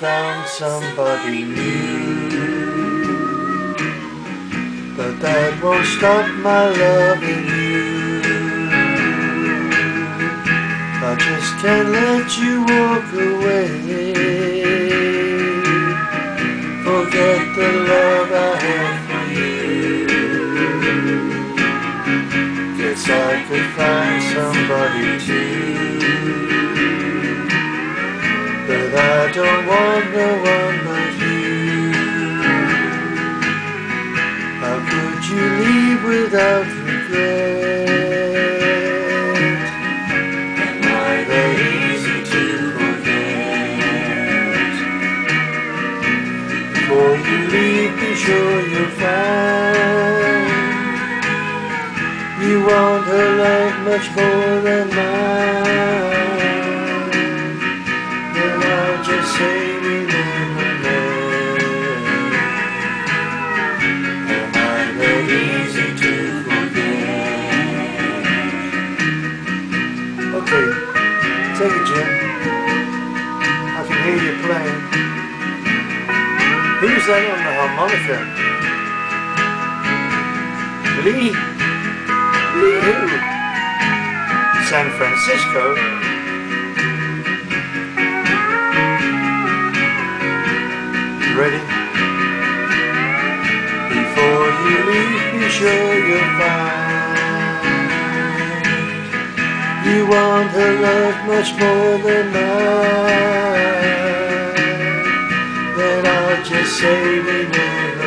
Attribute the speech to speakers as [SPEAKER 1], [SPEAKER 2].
[SPEAKER 1] found somebody new. But that won't stop my loving you. I just can't let you walk away. Forget the love I have for you. Guess I could find somebody too. Don't want no one but you. How could you leave without regret? Am I that easy to forget? Before you leave, be sure you'll find you want her love much more than mine. I can hear you playing. Who's that on the harmonica? Lee? Lee who? San Francisco? Ready? Before you leave, be sure you'll find her love much more than mine Then I'll just say remember